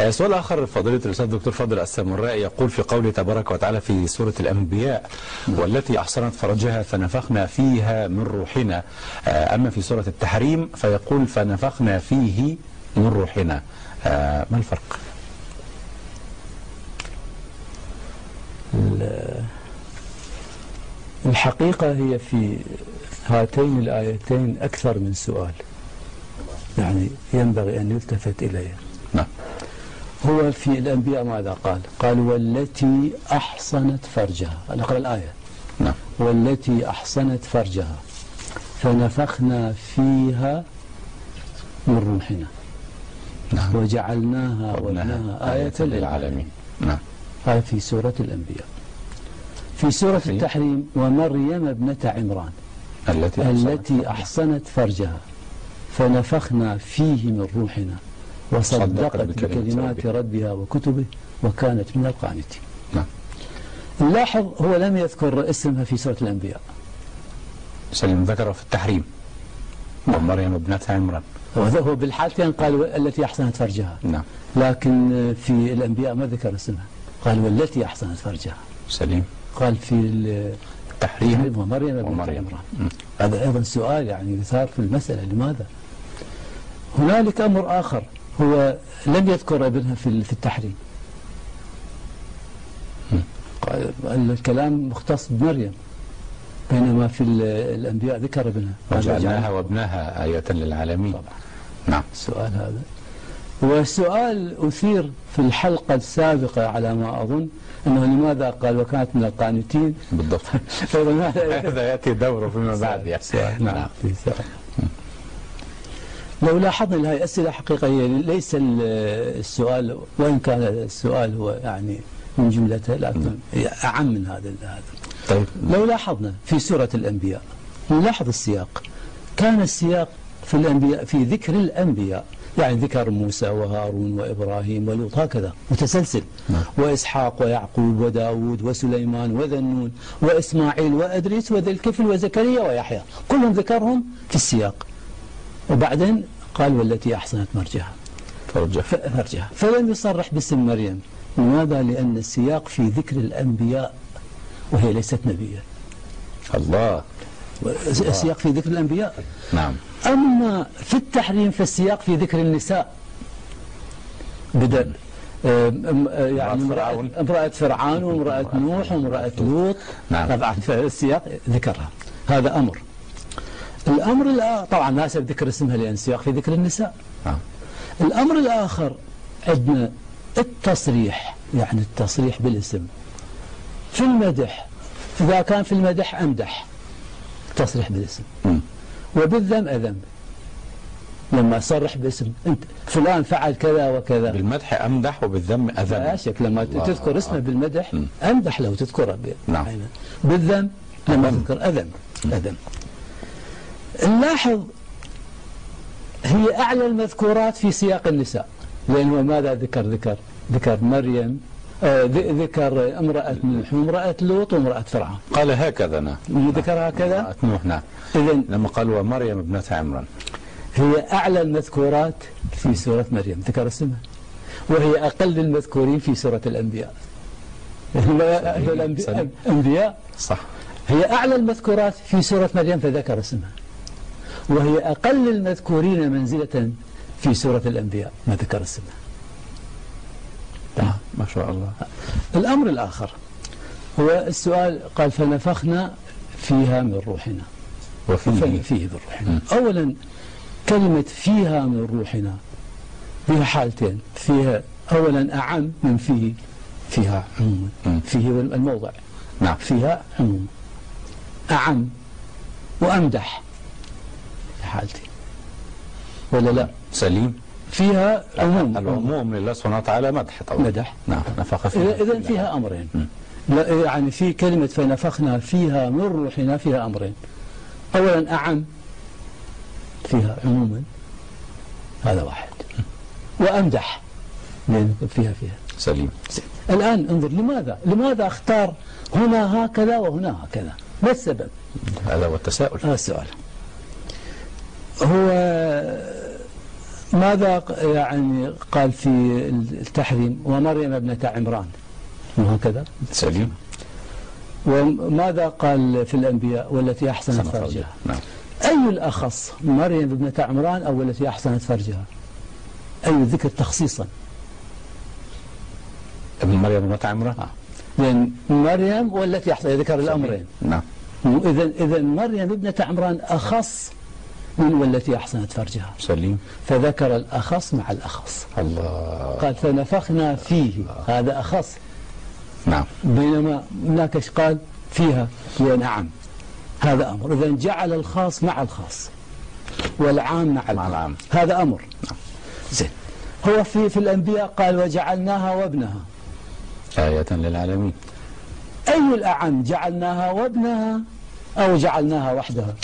آه، سؤال آخر فضيلة الأستاذ الدكتور فاضل السامرائي يقول في قوله تبارك وتعالى في سورة الأنبياء والتي أحصنت فرجها فنفخنا فيها من روحنا. آه، أما في سورة التحريم فيقول فنفخنا فيه من روحنا. آه، ما الفرق؟ الحقيقة هي في هاتين الآيتين أكثر من سؤال. يعني ينبغي أن يلتفت إليه نعم هو في الأنبياء ماذا قال؟ قال والتي أحصنت فرجها. نقرأ الآية. نعم. والتي أحصنت فرجها. فنفخنا فيها من روحنا. نعم. وجعلناها وابنها آية للعالمين. نعم. هذا في سورة الأنبياء. في سورة التحريم. التحريم ومريم ابنة عمران. التي أحصنت. التي أحصنت فرجها. فنفخنا فيه من روحنا. وصدقت صدقت بكلمات ربها وكتبه وكانت من القانتين. نعم. نلاحظ هو لم يذكر اسمها في سورة الأنبياء. سلم ذكره في التحريم. ومريم ابنة عمران. هو هو بالحالتين قال التي أحصنت فرجها. نعم. لكن في الأنبياء ما ذكر اسمها. قال والتي أحصنت فرجها. سليم. قال في ال- التحريم ومريم ابنة ومريم. عمران. مم. هذا أيضا سؤال يعني يثار في المسألة لماذا؟ هنالك أمر آخر. هو لم يذكر أبنها في في التحريم. الكلام مختص بمريم بينما في ال- الأنبياء ذكر أبنها. وجعلناها وجعل- وابنها آية للعالمين. طبعا. نعم. السؤال هذا. وسؤال أثير في الحلقة السابقة على ما أظن أنه لماذا قال وكانت من القانتين؟ بالضبط. هذا يأتي دوره فيما بعد يعني. نعم. في سؤال. لو لاحظنا هذه أسئلة حقيقية ليس ال- السؤال وإن كان السؤال هو يعني من جملته لكن أعم من هذا هذا. طيب. لو لاحظنا في سورة الأنبياء نلاحظ السياق. كان السياق في الأنبياء في ذكر الأنبياء يعني ذكر موسى وهارون وإبراهيم ولوط هكذا متسلسل. نعم. وإسحاق ويعقوب وداود وسليمان وذنون وإسماعيل وأدريس وذي الكفل وزكريا ويحيى كلهم ذكرهم في السياق. وبعدين قال والتي أحسنت مرجها فرجة ف- فرجها فلم يصرح باسم مريم. لماذا؟ لأن السياق في ذكر الأنبياء وهي ليست نبيا. الله. السياق في ذكر الأنبياء؟ نعم. أما في التحريم فالسياق في ذكر النساء. بدل. يعني امرأة فرعون. امرأة فرعون وامرأة نوح وامرأة لوط. نعم. طبعا فالسياق ذكرها. هذا أمر. الأمر الآخر طبعا ناسب ذكر اسمها لأن السياق في ذكر النساء. نعم الأمر الآخر عندنا التصريح يعني التصريح بالاسم. في المدح؟ إذا كان في المدح أمدح تصريح بالاسم. وبالذم أذم. لما أصرح باسم أنت فلان فعل كذا وكذا. بالمدح أمدح وبالذم لا أذم شك لما الله. تذكر اسمه بالمدح مم. أمدح لو تذكره نعم. بالذم لما. تذكر أذم. أذم. نلاحظ هي أعلى المذكورات في سياق النساء. لأنه ماذا ذكر؟ ذكر ذكر مريم آه، ذكر امرأة نوح وامرأة لوط وامرأة فرعون. قال هكذا نعم. ذكر هكذا؟ امرأة نوح نعم. إذا لما قال ومريم ابنة عمران. هي أعلى المذكورات في سورة مريم. ذكر اسمها. وهي أقل المذكورين في سورة الأنبياء. الأنبياء أنبياء. صح. هي أعلى المذكورات في سورة مريم فذكر اسمها. وهي أقل المذكورين منزلة في سورة الأنبياء ما ذكر اسمها ما شاء الله. الأمر الآخر هو السؤال قال فنفخنا فيها من روحنا. وفيه. فيه من روحنا. أولا كلمة فيها من روحنا فيها حالتين. فيها أولا أعم من فيه فيها عموما. مم. فيه الموضع. نعم. فيها عموم أعم وأمدح. حالتي. ولا لا؟ سليم. فيها عموم. العموم لله سبحانه وتعالى مدح طبعا. مدح. نعم نفخ فيها. إذا فيها أمرين. لا يعني في كلمة فنفخنا فيها من روحنا فيها أمرين. أولا أعم. فيها عموما. هذا واحد. وأمدح. لأن فيها فيها. سليم. الآن انظر لماذا؟ لماذا أختار هنا هكذا وهنا هكذا؟ ما السبب؟ هذا هو التساؤل. هذا السؤال. هو ماذا يعني قال في التحريم؟ ومريم ابنة عمران. مو هكذا سليم. وماذا قال في الأنبياء؟ والتي أحسنت فرجها. فرجها. نعم. أي الأخص؟ مريم ابنة عمران أو التي أحسنت فرجها؟ أي الذكر تخصيصا؟ ابن مريم ابنة عمران؟ لأن مريم والتي أحسنت ذكر الأمرين. نعم. إذا إذا مريم ابنة عمران أخص من والتي أحسنت فرجها. سليم. فذكر الأخص مع الأخص. الله. قال فنفخنا فيه. هذا أخص. نعم. بينما هناك إيش قال؟ فيها. هي نعم. هذا أمر. إذا جعل الخاص مع الخاص. والعام مع العام, العام. هذا أمر. زين. هو في في الأنبياء قال وجعلناها وابنها. آية للعالمين. أي الأعم جعلناها وابنها أو جعلناها وحدها؟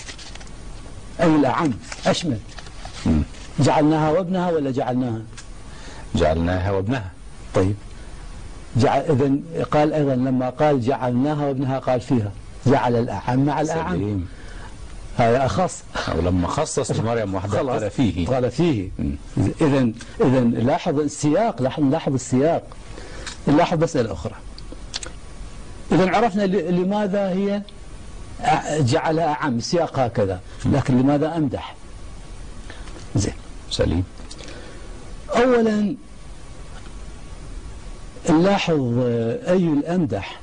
أي الأعم أشمل. مم. جعلناها وابنها ولا جعلناها؟ جعلناها وابنها. طيب. جعل إذن قال أيضا لما قال جعلناها وابنها قال فيها. جعل الأعم مع الأعم. سليم. هذا أخص. أو لما خصص مريم وحدها. قال فيه. قال فيه. إذا إذا لاحظ السياق لاحظ لاحظ السياق. نلاحظ مسألة أخرى. إذا عرفنا لماذا هي جعلها أعم سياق هكذا. لكن لماذا أمدح؟ زين. سليم. أولا نلاحظ أي الأمدح؟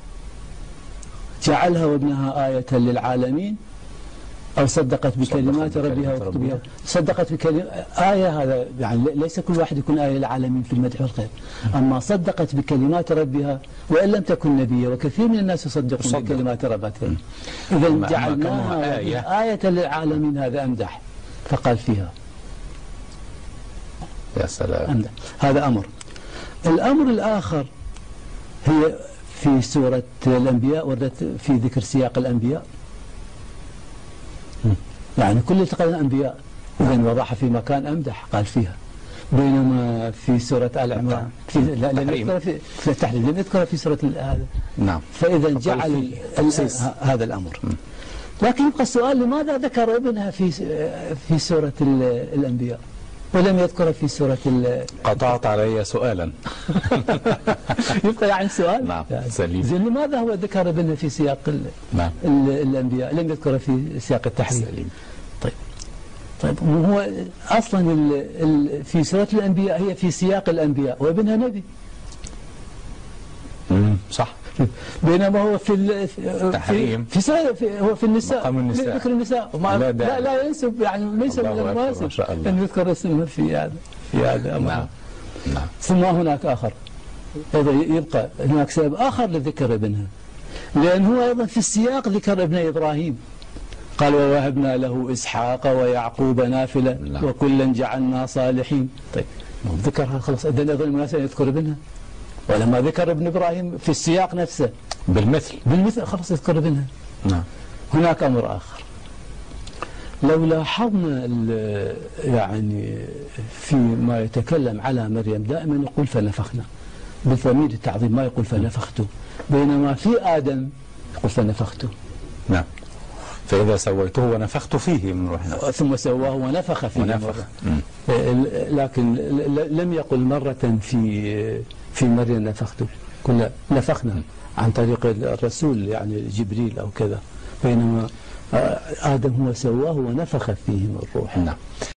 جعلها وابنها آية للعالمين. أو صدقت بكلمات ربها وكتبها. صدقت بكلمة آية هذا يعني ليس كل واحد يكون آية للعالمين في المدح والخير. أما صدقت بكلمات ربها وإن لم تكن نبية وكثير من الناس يصدقون يصدق. بكلمات ربها. إذا جعلناها آية. آية للعالمين هذا أمدح. فقال فيها. يا سلام. أمدح. هذا أمر. الأمر الآخر هي في سورة الأنبياء وردت في ذكر سياق الأنبياء. يعني كل التقى الأنبياء. إذا وضعها في مكان أمدح قال فيها. بينما في سورة آل عمران. في لا لم. يذكر في في التحريم لم يذكر في سورة هذا. نعم. فإذا جعل هذا الأمر. لكن يبقى السؤال لماذا ذكر ابنها في في سورة ال- الأنبياء؟ ولم يذكر في سورة ال- قطعت علي سؤالا. يبقى يعني سؤال؟ نعم، يعني سليم. زين لماذا هو ذكر ابنه في سياق ال نعم. ال الأنبياء؟ لم يذكره في سياق التحريم سليم. طيب. طيب هو أصلا ال ال في سورة الأنبياء هي في سياق الأنبياء وابنها نبي. صح. بينما هو في ال- في تحريم. في, في, في هو في النساء مقام النساء. ذكر النساء وما لا لا. لا, ينسب يعني ليس من المناسب. أن يذكر اسمه في هذا في هذا. نعم نعم ثم هناك آخر أيضا يبقى هناك سبب آخر لذكر ابنها لأن هو أيضا في السياق ذكر ابن إبراهيم قال ووهبنا له إسحاق ويعقوب نافلة نعم. وكلا جعلنا صالحين طيب ذكرها خلاص إذن أيضا المناسب يذكر ابنها ولما ذكر ابن إبراهيم في السياق نفسه بالمثل بالمثل خلاص يذكر ابنها نعم. هناك أمر آخر. لو لاحظنا يعني فيما يتكلم على مريم دائما يقول فنفخنا. بالضمير التعظيم ما يقول فنفخت. بينما في آدم يقول فنفخت. نعم. فإذا سويته ونفخت فيه من روحنا. ثم سواه ونفخ فيه ونفخ. لكن لم يقل مرة في في مريم نفخت كل نفخنا عن طريق الرسول يعني جبريل أو كذا. بينما آه، آدم هو سواه ونفخ فيه من روحه نعم.